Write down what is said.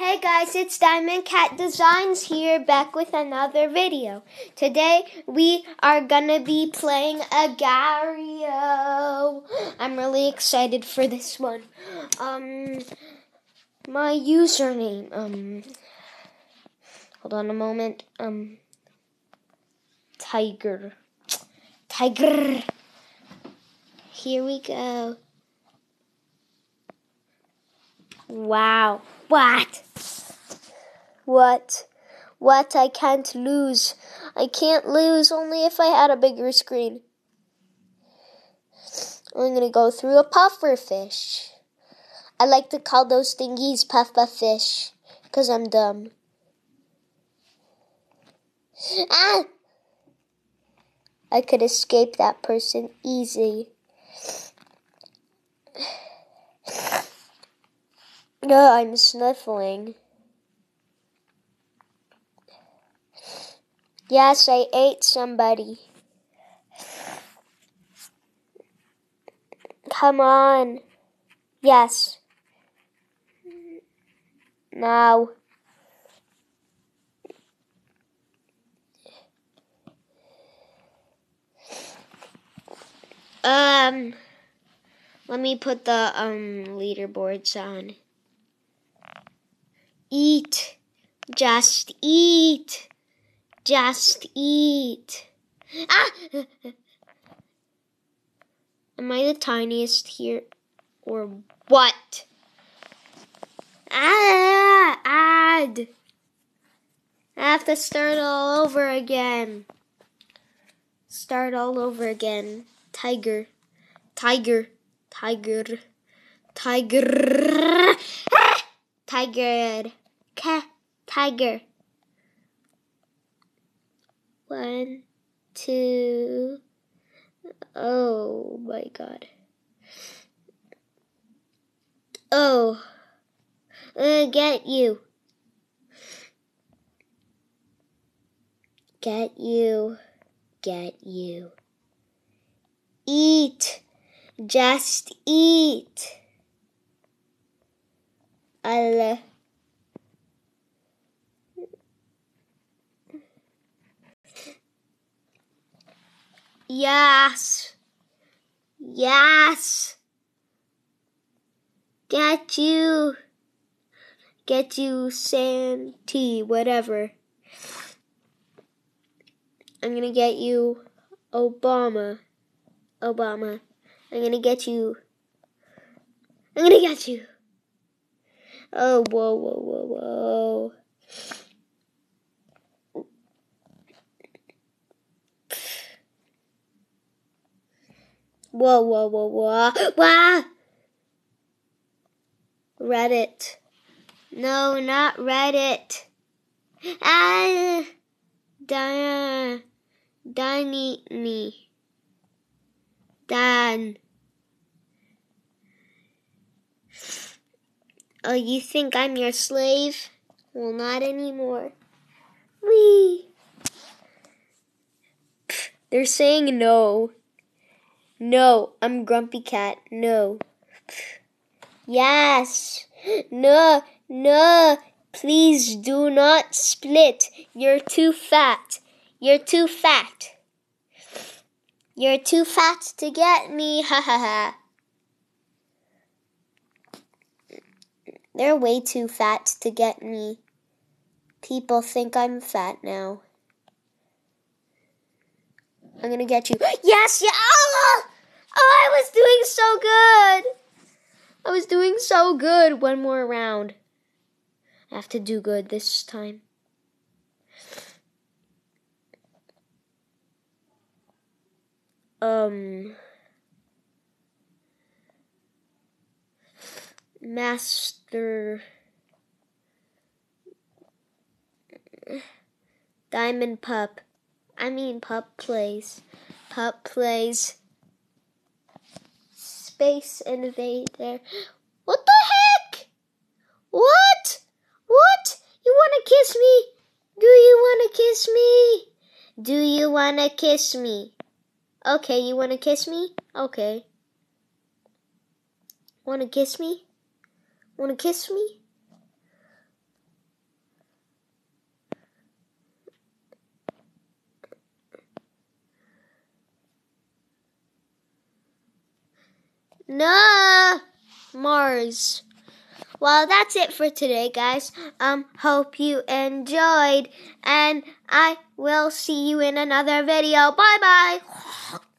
Hey guys, it's Diamond Cat Designs here, back with another video. Today we are gonna be playing Agar.io. I'm really excited for this one. Um, my username. Um, hold on a moment. Um, Tiger. Tiger. Here we go. Wow. What? What? What? I can't lose. I can't lose only if I had a bigger screen. I'm gonna go through a puffer fish. I like to call those thingies puffer fish because I'm dumb. Ah! I could escape that person easy. No, I'm sniffling. Yes, I ate somebody. Come on. Yes. Now. Um, let me put the um leaderboards on. Eat. Just eat. Just eat. Ah! Am I the tiniest here? Or what? Ah! Add! I have to start all over again. Start all over again. Tiger. Tiger. Tiger. Tiger. Tiger. Ca- tiger. One, two. Oh my god. Oh. Uh, get you. Get you. Get you. Eat. Just eat. Alle. Yes. Yes. Get you. Get you Santee, whatever. I'm gonna get you Obama. Obama. I'm gonna get you. I'm gonna get you. Oh, whoa, whoa, whoa, whoa. Whoa, whoa, whoa, whoa. Wah! Reddit. No, not Reddit. Ah! Dan. Danny. Dan. Oh, you think I'm your slave? Well, not anymore. Wee. They're saying no. No, I'm Grumpy Cat. No. Yes. No, no. Please do not split. You're too fat. You're too fat. You're too fat to get me. Ha ha ha. They're way too fat to get me. People think I'm fat now. I'm gonna get you. Yes, yeah. Oh, oh, I was doing so good. I was doing so good. One more round. I have to do good this time. Um. Master. Diamond Pup. I mean, Pup plays. Pup plays. Space Invader. What the heck? What? What? You wanna kiss me? Do you wanna kiss me? Do you wanna kiss me? Okay, you wanna kiss me? Okay. Wanna kiss me? Wanna kiss me? No, Mars. Well, that's it for today, guys. Um, hope you enjoyed, and I will see you in another video. Bye bye.